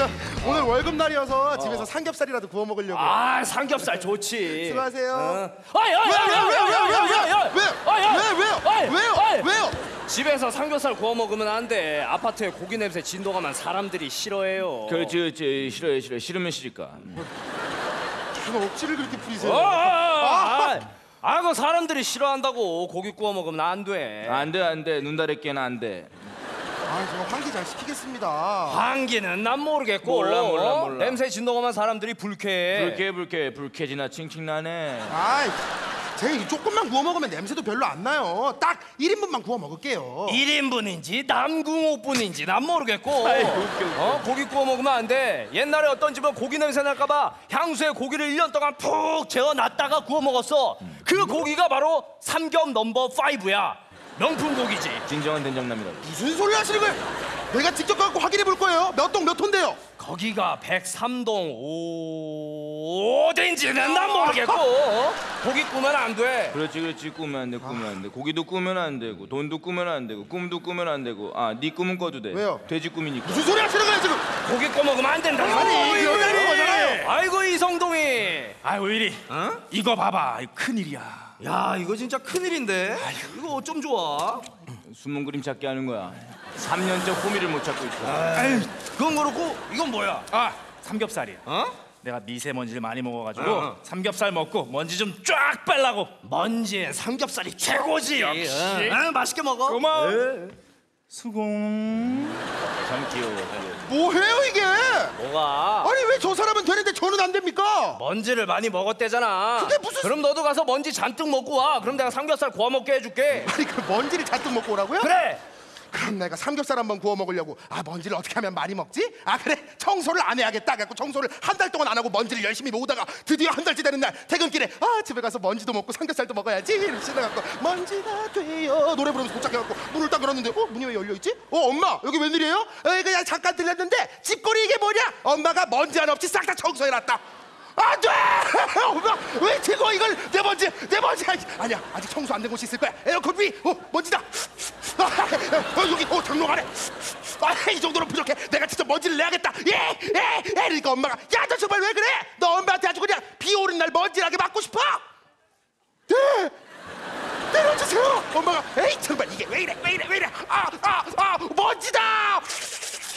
저 오늘 월급 날이어서 집에서 삼겹살이라도 구워 먹으려고. 아 삼겹살 좋지. 수고하세요. 어. 아이, 아이, 왜요, 아이, 왜요, 아이, 왜요, 아이, 왜요, 아이, 왜요, 아이, 왜요? 아이, 아이, 왜, 왜요? 아이, 왜요? 아이. 왜요? 집에서 삼겹살 구워 먹으면 안 돼. 아파트에 고기 냄새 진동하면 사람들이 싫어해요. 그렇지 그렇지 싫어해 싫어해 싫으면 싫을까 무슨 억지를 그렇게 어, 부리세요? 아, 아, 아, 아, 그 사람들이 싫어한다고 고기 구워 먹으면 안 돼. 안돼 안돼 눈다래끼는 안돼 아, 저 잘 시키겠습니다. 환기는 난 모르겠고 몰라, 몰라, 어? 몰라. 냄새 진동하면 사람들이 불쾌해. 불쾌 불쾌 불쾌지나 칭칭 나네 아이, 제가 조금만 구워 먹으면 냄새도 별로 안 나요. 딱 1인분만 구워 먹을게요. 1인분인지 남궁옥분인지 난 모르겠고 아이, 웃겨, 웃겨. 어? 고기 구워 먹으면 안 돼 옛날에 어떤 집은 고기 냄새 날까봐 향수에 고기를 1년 동안 푹 재워놨다가 구워 먹었어 그 고기가 바로 삼겹 넘버 5야 명품 고기지 진정한 된장남이라고 무슨 소리 하시는 거예요? 내가 직접 가고 확인해 볼 거예요. 몇 동 몇 톤데요? 거기가 103동 5호인지는 난 모르겠고 어? 고기 구우면 안 돼 그렇지 그렇지 꾸면 안 돼 꾸면 안 돼 고기도 꾸면 안 되고 돈도 꾸면 안 되고 꿈도 꾸면 안 되고 아네 꿈은 꿔도 돼 왜요? 돼지 꿈이니까 무슨 소리 하시는 거예요 지금? 고기 구워 먹으면 안 된다 아니, 이거 되는 거잖아요. 아이고 이성동이 아유 이리 어? 이거 봐봐 이거 큰일이야 야 이거 진짜 큰일인데 이거 어쩜 좋아 숨은 그림 찾기 하는 거야. 3년째 호미를 못 찾고 있어. 아유 그건 그렇고 이건 뭐야? 아 삼겹살이야. 어? 내가 미세먼지를 많이 먹어가지고 어. 삼겹살 먹고 먼지 좀쫙 빼려고. 먼지엔 삼겹살이 최고지. 역시. 어, 맛있게 먹어. 고마워 수공. 참 귀여워 뭐해요 이게? 뭐가? 아니 왜 저 사람은 되는데 저는 안 됩니까? 먼지를 많이 먹었대잖아. 그게 무슨- 그럼 너도 가서 먼지 잔뜩 먹고 와. 그럼 내가 삼겹살 구워 먹게 해줄게. 아니 그 먼지를 잔뜩 먹고 오라고요? 그래 그럼 내가 삼겹살 한번 구워 먹으려고 아 먼지를 어떻게 하면 많이 먹지? 아 그래 청소를 안 해야겠다 갖고 청소를 한 달 동안 안 하고 먼지를 열심히 모으다가 드디어 한 달째 되는 날 퇴근길에 아 집에 가서 먼지도 먹고 삼겹살도 먹어야지 이러고 신나갖고 먼지가 돼요 노래 부르면서 도착해갖고 문을 딱 열었는데 어 문이 왜 열려있지? 어 엄마 여기 웬일이에요? 에이 그냥 잠깐 들렸는데 집거리 이게 뭐냐? 엄마가 먼지 하나 없이 싹 다 청소해놨다 안돼! 엄마 왜 지고 이걸 내 먼지 내 먼지 아니, 아니야 아직 청소 안 된 곳이 있을 거야 에어컨 위 어, 먼지다 아, 어, 여기 어 장롱 안에. 아, 이 정도로 부족해. 내가 진짜 먼지를 내야겠다. 예! 예! 예! 그러니까 엄마가 야 너 정말 왜 그래? 너 엄마한테 아주 그냥 비 오는 날 먼지나게 맞고 싶어? 네 때려주세요. 엄마가 에이 정말 이게 왜 이래 왜 이래 왜 이래. 아아아 먼지다.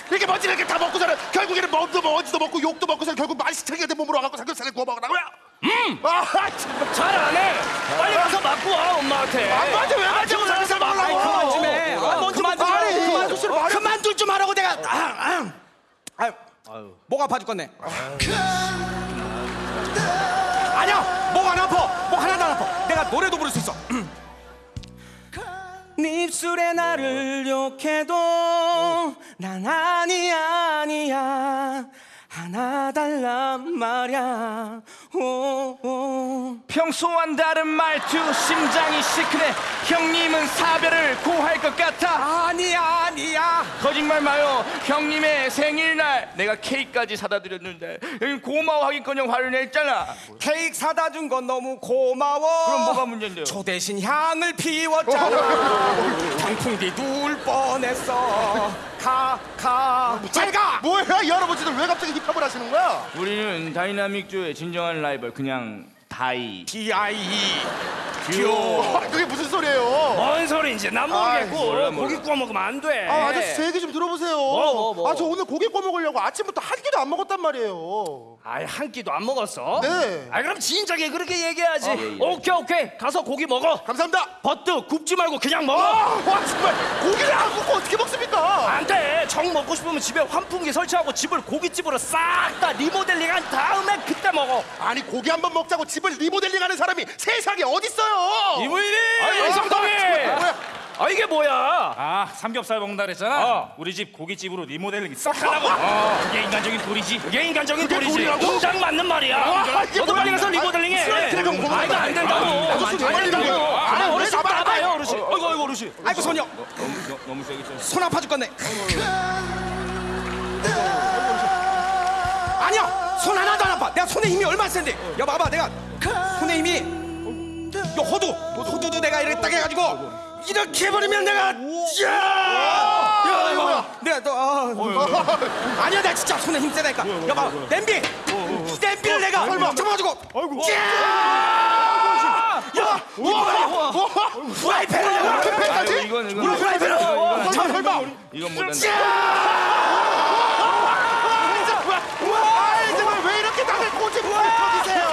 이렇게 먼지를 이렇게 다 먹고서는 결국에는 몸도 먼지도 먹고 욕도 먹고서는 결국 말시청이가 된 몸으로 와갖고 삼겹살을 구워 먹으라고요. 음아 정말. 잘하네 빨리 가서 맞고 와 엄마한테. 안 맞아 왜 맞아 목 아파 죽겠네. 아니야 목 안 아파. 목 하나도 안 아파. 내가 노래도 부를 수 있어. 네 입술에 나를 욕해도 난 아니야 아니야. 하나 달란 말야. 평소와는 다른 말투 심장이 시큰해. 형님은 사별을 고할 것 같아 거짓말 마요. 형님의 생일날 내가 케이크까지 사다 드렸는데 형님 고마워하기커녕 화를 냈잖아. 케이크 사다 준 건 너무 고마워. 그럼 뭐가 문제인데요? 저 대신 향을 피웠잖아. 장풍기 누울 뻔했어. 가 가. 잘 가! 뭐야? 이 할아버지들 왜 갑자기 힙합을 하시는 거야? 우리는 다이나믹 조의 진정한 라이벌 그냥 die. D.I.E 아, 그게 무슨 소리예요 뭔 소리인지 난 아이, 모르겠고 몰라, 몰라. 고기 구워 먹으면 안 돼 아 아저씨 제 얘기 좀 들어보세요 뭐, 뭐. 아 저 오늘 고기 구워 먹으려고 아침부터 한 끼도 안 먹었단 말이에요 아이 한 끼도 안 먹었어? 네. 아 그럼 진작에 그렇게 얘기하지 예, 예. 오케이 오케이 가서 고기 먹어 감사합니다 but 굽지 말고 그냥 먹어 아, 와 정말 고기를 안 굽고 어떻게 먹습니까? 안 돼 정 먹고 싶으면 집에 환풍기 설치하고 집을 고깃집으로 싹 다 리모델링한 다음에 그때 아니 고기 한 번 먹자고 집을 리모델링하는 사람이 세상에 어딨어요? 이무일이 아이 이성동이 아, 뭐야? 아 이게 뭐야 아 삼겹살 먹는다 그랬잖아 어. 우리 집 고깃집으로 리모델링 싹 하라고 그게 인간적인 도리지 그게 인간적인 그게 도리지 도리라고? 공장 맞는 말이야 아, 이게 너도? 빨리 가서 리모델링해 아. 아 이거 안 된다고 아, 안 된다고? 아 아, 어르신? 나봐요 어르신 어이구 어이구 어르신 아이고 손이요 너무, 세게 손 아파 죽겠네 손 하나도 안 아파. 내가 손에 힘이 얼마나 센데. 야 봐봐 내가 손에 힘이 요 호두. 호두도 내가 이렇게 딱 해가지고 이렇게 해버리면 내가 야, 야 이거 뭐야? 내가 너 아. 아니야 나 진짜 손에 힘 세다니까. 야 봐봐. 냄비. 냄비를 내가 잡아가지고 야! 프라이팬을 내가 이건 이건. 프라이팬을 설마 설마. 이건 못 한다. 아, 터지고 터지세요.